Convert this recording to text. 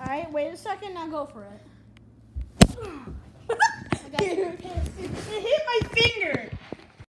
All right, wait a second. Now go for it.